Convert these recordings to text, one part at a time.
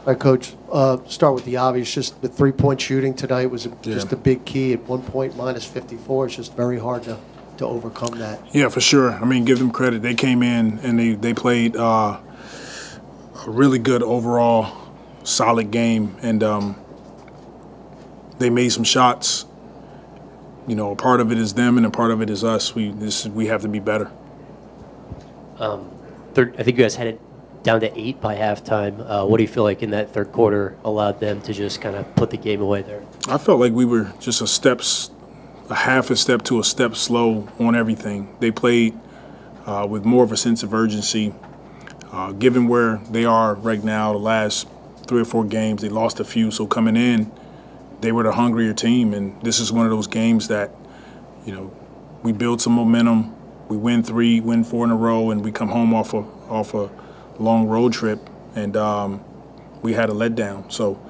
All right, Coach, uh, start with the obvious, just the three-point shooting tonight was a- Yeah. just a big key. At one point, minus 54, it's just very hard to, to overcome that. Yeah, for sure. I mean, give them credit. They came in and they, they played uh, a really good overall, solid game, and um, they made some shots. You know, a part of it is them, and a part of it is us. We this we have to be better. Third, I think you guys had it down to eight by halftime. Uh, what do you feel like in that third quarter allowed them to just kind of put the game away there? I felt like we were just a steps, a half a step to a step slow on everything. They played uh, with more of a sense of urgency. Uh, given where they are right now, the last three or four games, they lost a few. So coming in, they were the hungrier team, and this is one of those games that, you know, we build some momentum. We win three, win four in a row, and we come home off a off a long road trip, and um, we had a letdown. So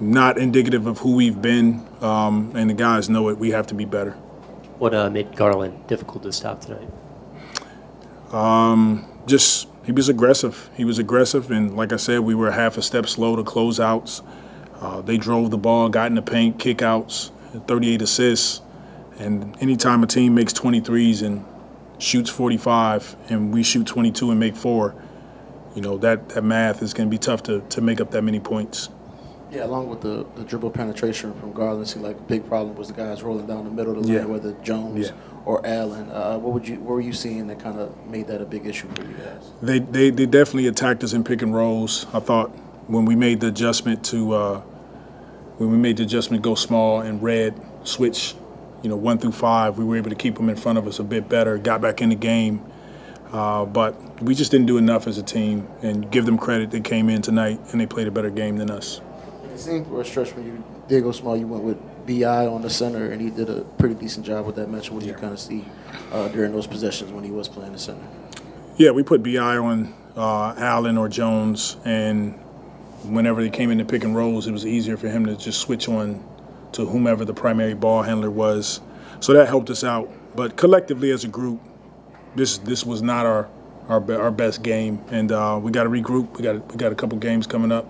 not indicative of who we've been, um, and the guys know it. We have to be better. What uh, made Garland difficult to stop tonight? Just he was aggressive. He was aggressive, and like I said, we were half a step slow to close outs. Uh, they drove the ball, got in the paint, kickouts, 38 assists, and anytime a team makes 23s and shoots 45, and we shoot 22 and make four, you know that that math is going to be tough to to make up that many points. Yeah, along with the, the dribble penetration from Garland, seemed like a big problem was the guys rolling down the middle of the Yeah. lane, whether Jones Yeah. or Allen. Uh, what would you what were you seeing that kind of made that a big issue for you guys? They, they they definitely attacked us in pick and rolls. I thought when we made the adjustment to uh, when we made the adjustment go small and red switch, you know one through five, we were able to keep them in front of us a bit better. Got back in the game, uh, but we just didn't do enough as a team. And give them credit, they came in tonight and they played a better game than us. It seemed for a stretch when you did go small, you went with Bi on the center, and he did a pretty decent job with that match. What do you kind of see uh, during those possessions when he was playing the center? Yeah, we put Bi on uh, Allen or Jones, and whenever they came into pick and rolls, it was easier for him to just switch on to whomever the primary ball handler was. So that helped us out. But collectively, as a group, this this was not our our, be- our best game, and uh, we got to regroup. We got we got a couple games coming up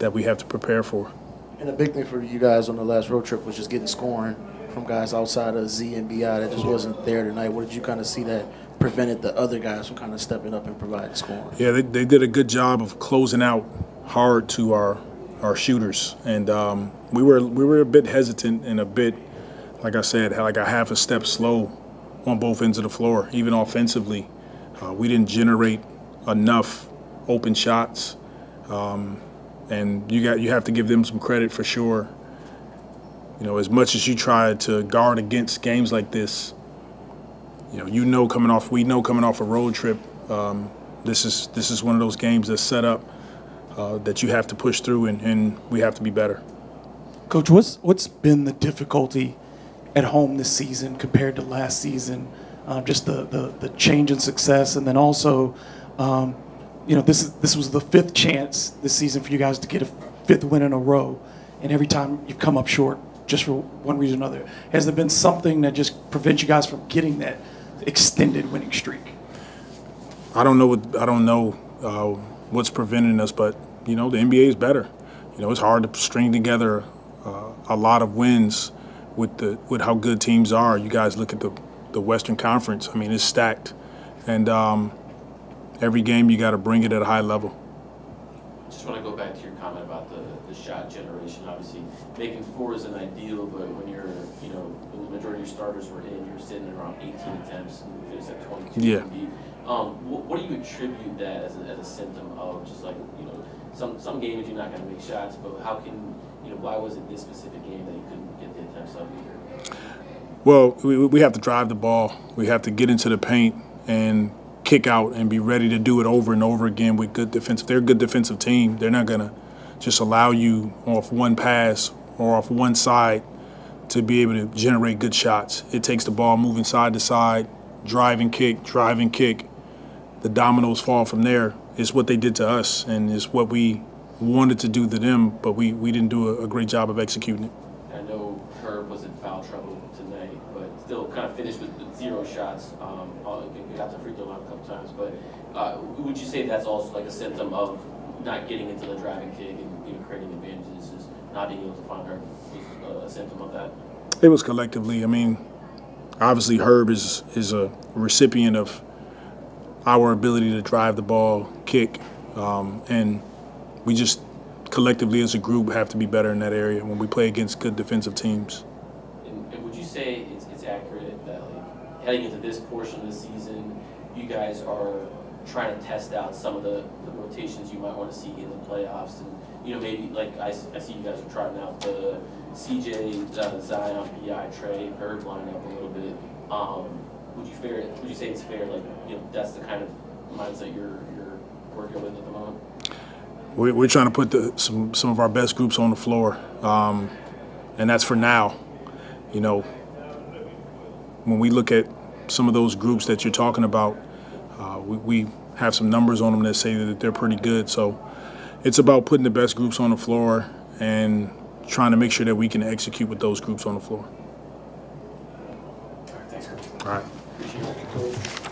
that we have to prepare for. And a big thing for you guys on the last road trip was just getting scoring from guys outside of Z and Bi that just wasn't there tonight. What did you kind of see that prevented the other guys from kind of stepping up and providing scoring? Yeah, they, they did a good job of closing out hard to our our shooters, and um, we were we were a bit hesitant and a bit, like I said, like a half a step slow on both ends of the floor, even offensively. Uh, we didn't generate enough open shots, um, and you got you have to give them some credit for sure. You know, as much as you try to guard against games like this, you know, you know coming off, we know coming off a road trip, um, this is this is one of those games that's set up uh, that you have to push through, and, and we have to be better. Coach, what's what's been the difficulty at home this season compared to last season? Um, just the, the the change in success, and then also, um, you know, this is this was the fifth chance this season for you guys to get a fifth win in a row, and every time you've come up short, just for one reason or another. Has there been something that just prevents you guys from getting that extended winning streak? I don't know what I don't know uh, what's preventing us, but you know the NBA is better. You know it's hard to string together uh, a lot of wins with the with how good teams are. You guys look at the the Western Conference. I mean it's stacked, and um, every game you got to bring it at a high level. Just want to go back to your comment about the, the shot generation. Obviously, making four is an ideal, but when you're, you know, the majority of your starters were in, you're sitting at around 18 attempts and you finished at 22. Yeah. Um, what, what do you attribute that as a, as a symptom of just like, you know, some, some games you're not going to make shots, but how can, you know, why was it this specific game that you couldn't get the attempts up either? Well, we, we have to drive the ball. We have to get into the paint and kick out and be ready to do it over and over again with good defense. If they're a good defensive team, they're not going to just allow you off one pass or off one side to be able to generate good shots. It takes the ball moving side to side, drive and kick, drive and kick. The dominoes fall from there. It's what they did to us, and it's what we wanted to do to them, but we, we didn't do a, a great job of executing it. I know Herb was in foul trouble tonight, but still kind of finished with, with zero shots. Um, got to free throw line a couple times, but uh, would you say that's also like a symptom of not getting into the driving kick and you know, creating advantages, not being able to find her was a symptom of that. It was collectively. I mean, obviously Herb is is a recipient of our ability to drive the ball, kick, um, and we just collectively as a group have to be better in that area when we play against good defensive teams. And, and would you say it's, it's accurate that like heading into this portion of the season, you guys are trying to test out some of the, the rotations you might want to see in the playoffs, and you know maybe like I see you guys are trying out the CJ uh, Zion Bi Trey Herb lineup a little bit. Um, would you fair? Would you say it's fair? Like you know that's the kind of mindset you're you're working with at the moment. We're, we're trying to put the, some some of our best groups on the floor, um, and that's for now. You know, when we look at some of those groups that you're talking about, uh, we, we have some numbers on them that say that they're pretty good. So it's about putting the best groups on the floor and trying to make sure that we can execute with those groups on the floor. Thanks. All right. Appreciate it.